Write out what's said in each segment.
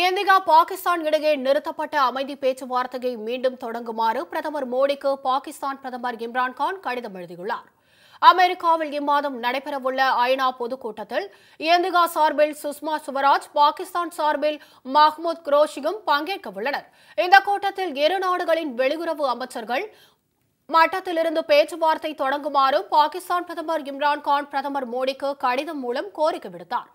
India Pakistan இடையே நிறுத்தப்பட்ட அமைதி பேச்சுவார்த்தையை மீண்டும் தொடங்குமாறு பிரதமர் மோடிக்கு பாகிஸ்தான் பிரதமர் இம்ரான்கான் கடிதம் எழுதியுள்ளார். அமெரிக்காவில் இம்மாதம் நடைபெறவுள்ள ஐநா பொதுக்கூட்டத்தில் இந்தியா சார்பில் சுஷ்மா சுவராஜ் பாகிஸ்தான் சார்பில் மஹ்மூத் குரோஷியும் பங்கேற்க உள்ளனர் இந்த கூட்டத்தில் இரு நாடுகளின் வெளியுறவு அமைச்சர்கள் மட்டத்திலிருந்து பேச்சுவார்த்தை தொடங்குமாறு பாகிஸ்தான் பிரதமர் இம்ரான்கான் பிரதமர் மோடிக்கு கடிதம் மூலம் கோரிக்கை விடுத்தார்.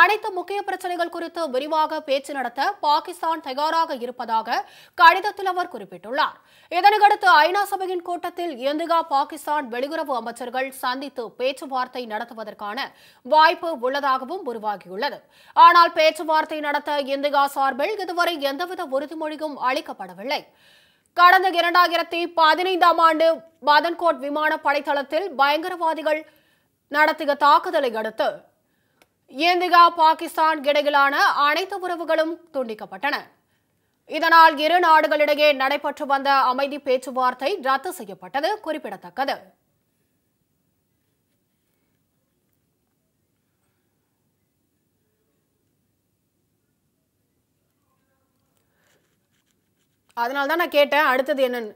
அனைத்து முக்கிய பிரச்சனைகள் குறித்து விரிவாக பேச்சு நடத்த பாகிஸ்தான் தயாராக இருப்பதாக கடிதத்தில் அவர் குறிப்பிட்டுள்ளார். இதனையடுத்து ஐநா சபையின் கூட்டத்தில் இந்தியா பாகிஸ்தான் வெளியுறவு அமைச்சர்கள் சந்தித்து பேச்சுவார்த்தை நடத்துவதற்கான வாய்ப்பு உள்ளதாகவும் உருவாகியுள்ளது. ஆனால் பேச்சுவார்த்தை நடத்த இந்தியா சார்பில் இதுவரை எந்தவித உறுதிமொழியும் அளிக்கப்படவில்லை. கடந்த இரண்டாயிரத்தி பதினைந்தாம் ஆண்டு பதன்கோட் விமான படைத்தளத்தில் பயங்கரவாதிகள் நடத்திய தாக்குதலை அடுத்து இந்தியா பாகிஸ்தான் இடையிலான அனைத்து உறவுகளும் துண்டிக்கப்பட்டன. இதனால் இரு நாடுகளிடையே நடைபெற்று வந்த அமைதி பேச்சுவார்த்தை ரத்து செய்யப்பட்டது குறிப்பிடத்தக்கது. அதனால தான் நான் கேட்டேன் அடுத்தது என்னன்னு.